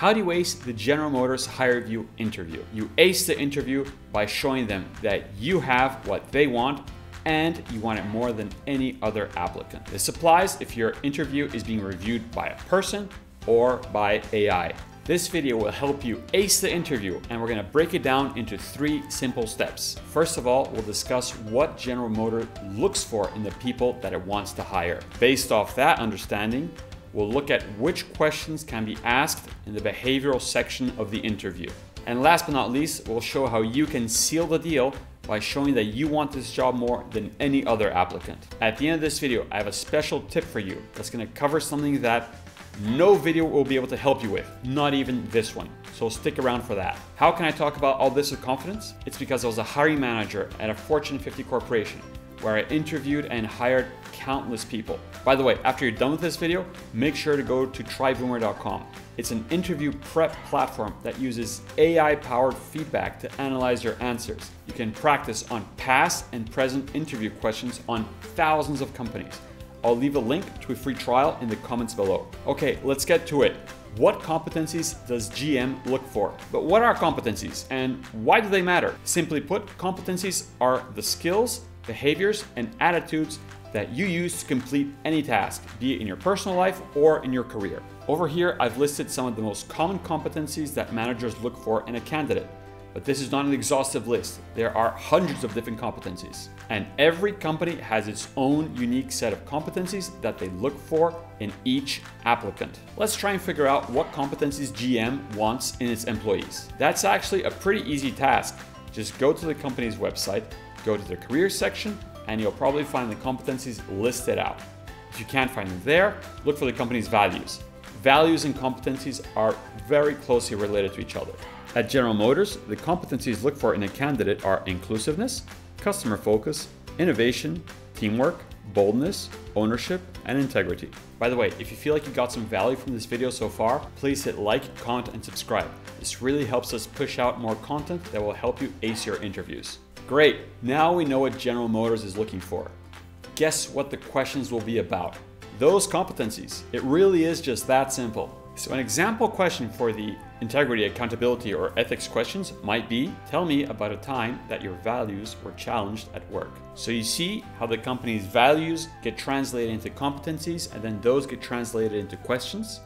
How do you ace the General Motors Hire HireVue interview? You ace the interview by showing them that you have what they want and you want it more than any other applicant. This applies if your interview is being reviewed by a person or by AI. This video will help you ace the interview and we're gonna break it down into three simple steps. First of all, we'll discuss what General Motors looks for in the people that it wants to hire. Based off that understanding, we'll look at which questions can be asked in the behavioral section of the interview. And last but not least, we'll show how you can seal the deal by showing that you want this job more than any other applicant. At the end of this video, I have a special tip for you that's gonna cover something that no video will be able to help you with, not even this one. So stick around for that. How can I talk about all this with confidence? It's because I was a hiring manager at a Fortune 50 corporation where I interviewed and hired countless people. By the way, after you're done with this video, make sure to go to tryvoomer.com. It's an interview prep platform that uses AI powered feedback to analyze your answers. You can practice on past and present interview questions on thousands of companies I'll leave a link to a free trial in the comments below. Okay, let's get to it. What competencies does GM look for? But what are competencies and why do they matter? Simply put, competencies are the skills, behaviors, and attitudes that you use to complete any task, be it in your personal life or in your career. Over here, I've listed some of the most common competencies that managers look for in a candidate. But this is not an exhaustive list. There are hundreds of different competencies. And every company has its own unique set of competencies that they look for in each applicant. Let's try and figure out what competencies GM wants in its employees. That's actually a pretty easy task. Just go to the company's website, go to the career section, and you'll probably find the competencies listed out. If you can't find them there, look for the company's values. Values and competencies are very closely related to each other. At General Motors, the competencies looked for in a candidate are inclusiveness, customer focus, innovation, teamwork, boldness, ownership, and integrity. By the way, if you feel like you got some value from this video so far, please hit like, comment, and subscribe. This really helps us push out more content that will help you ace your interviews. Great, now we know what General Motors is looking for. Guess what the questions will be about? Those competencies. It really is just that simple. So an example question for the integrity, accountability, or ethics questions might be, tell me about a time that your values were challenged at work. So you see how the company's values get translated into competencies and then those get translated into questions.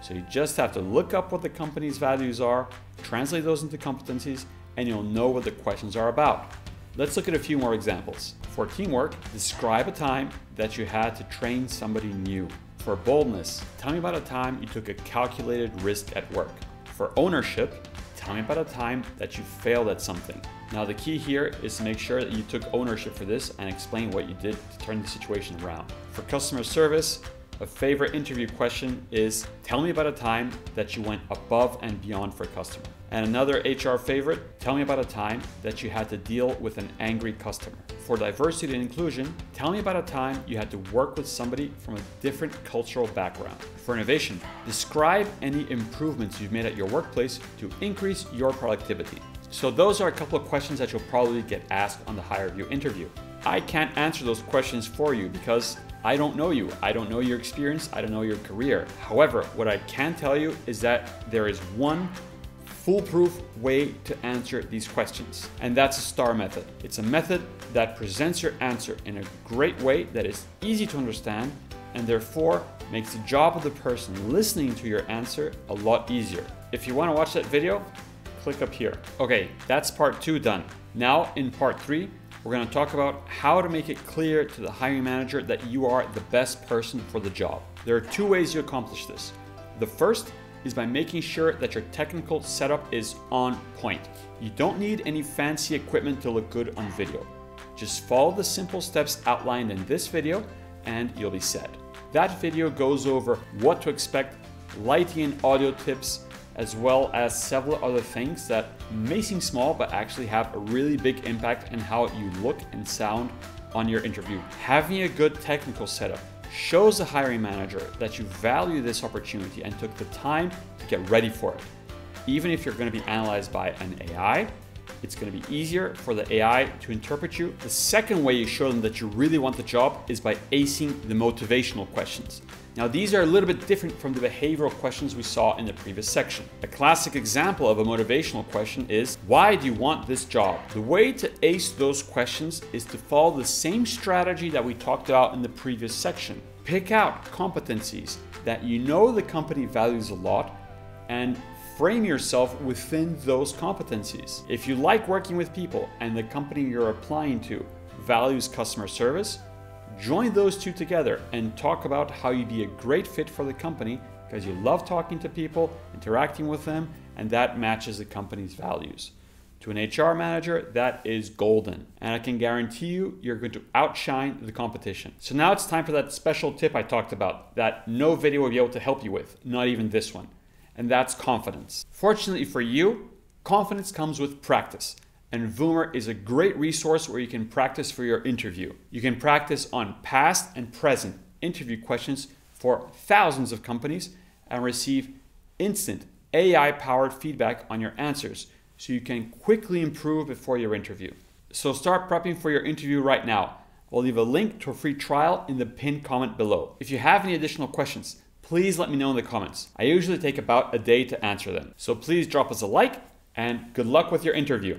So you just have to look up what the company's values are, translate those into competencies, and you'll know what the questions are about. Let's look at a few more examples. For teamwork, describe a time that you had to train somebody new. For boldness, tell me about a time you took a calculated risk at work. For ownership, tell me about a time that you failed at something. Now the key here is to make sure that you took ownership for this and explain what you did to turn the situation around. For customer service, a favorite interview question is tell me about a time that you went above and beyond for a customer. And another HR favorite, tell me about a time that you had to deal with an angry customer. For diversity and inclusion, tell me about a time you had to work with somebody from a different cultural background. For innovation, describe any improvements you've made at your workplace to increase your productivity. So those are a couple of questions that you'll probably get asked on the HireVue interview. I can't answer those questions for you because I don't know you. I don't know your experience. I don't know your career. However, what I can tell you is that there is one foolproof way to answer these questions. And that's a STAR method. It's a method that presents your answer in a great way that is easy to understand and therefore makes the job of the person listening to your answer a lot easier. If you want to watch that video, click up here. Okay, that's part two done. Now in part three, we're going to talk about how to make it clear to the hiring manager that you are the best person for the job. There are two ways you accomplish this. The first is by making sure that your technical setup is on point. You don't need any fancy equipment to look good on video. Just follow the simple steps outlined in this video and you'll be set. That video goes over what to expect, lighting and audio tips, as well as several other things that may seem small but actually have a really big impact on how you look and sound on your interview. Having a good technical setup shows the hiring manager that you value this opportunity and took the time to get ready for it. Even if you're going to be analyzed by an AI, it's going to be easier for the AI to interpret you. The second way you show them that you really want the job is by acing the motivational questions. Now, these are a little bit different from the behavioral questions we saw in the previous section. A classic example of a motivational question is Why do you want this job? The way to ace those questions is to follow the same strategy that we talked about in the previous section. Pick out competencies that you know the company values a lot and frame yourself within those competencies. If you like working with people and the company you're applying to values customer service, join those two together and talk about how you'd be a great fit for the company because you love talking to people, interacting with them, and that matches the company's values. To an HR manager, that is golden. And I can guarantee you, you're going to outshine the competition. So now it's time for that special tip I talked about that no video will be able to help you with, not even this one. And that's confidence. Fortunately for you, confidence comes with practice and Voomer is a great resource where you can practice for your interview. You can practice on past and present interview questions for thousands of companies and receive instant AI powered feedback on your answers so you can quickly improve before your interview. So start prepping for your interview right now. I'll leave a link to a free trial in the pinned comment below. If you have any additional questions, please let me know in the comments. I usually take about a day to answer them. So please drop us a like and good luck with your interview.